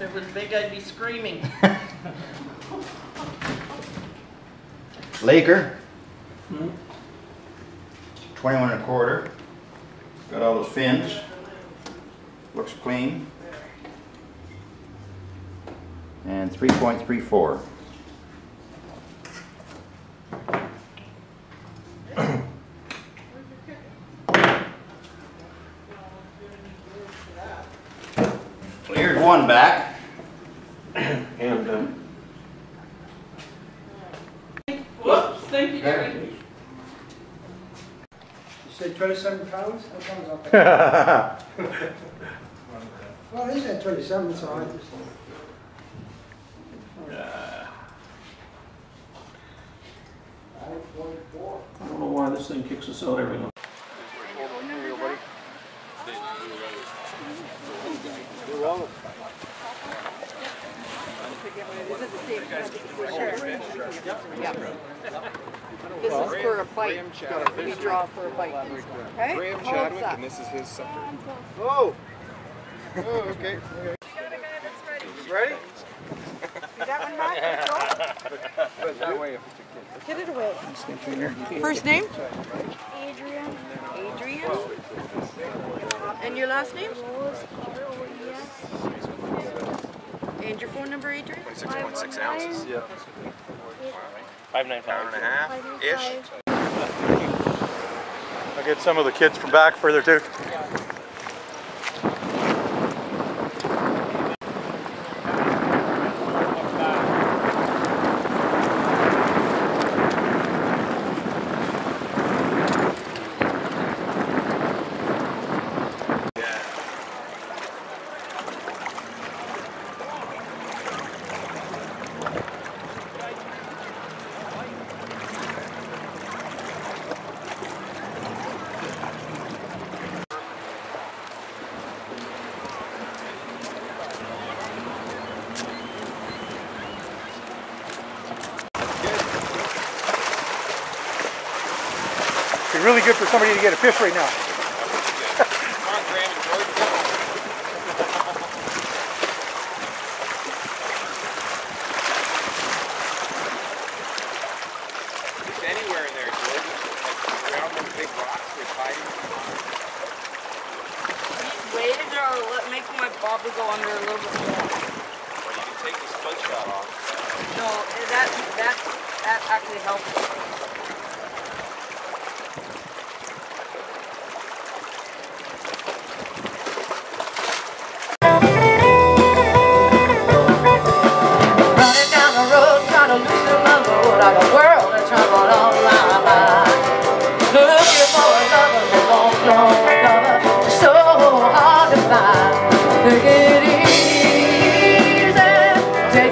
If it was big, I'd be screaming. Laker. Hmm? Twenty-one and a quarter. Got all those fins. Looks clean. And three point three four. Cleared one back. Thank you, Gary. You said twenty-seven pounds? That comes up. there. Well, he said twenty-seven, it's all right. Five point four. I don't know why this thing kicks us out every month. This is for a bite. We draw for a bite. Okay? Graham Hold Chadwick, and this is his scepter. Oh! Oh, okay. Ready? Is that one back? But that way if it's Get it away. First name? Adrian. Adrian. And your last name? And your phone number, Adrian? 26.6 ounces. Yeah. Pound and a half ish. I'll get some of the kids from back further too. Be really good for somebody to get a fish right now. Come on, Graham and George. Just anywhere in there, George. Like around those big rocks we're hiding. These waves are what make my bobber go under a little bit more. Or you can take the split shot off. No, that, that, that actually helps.